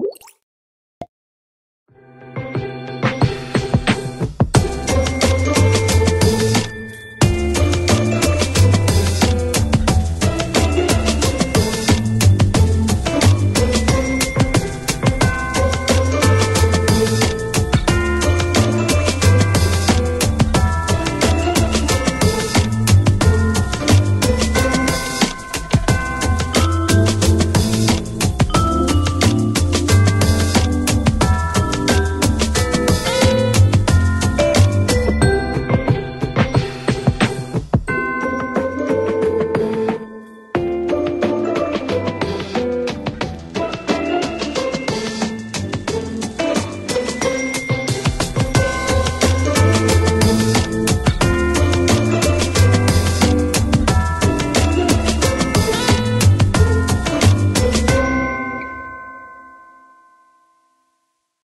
you